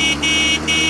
đi đi đi đi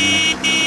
Beep, beep.